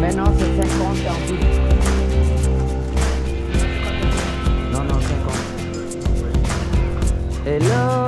Maintenant, c'est 50 en plus. Non, non, 50. Hello?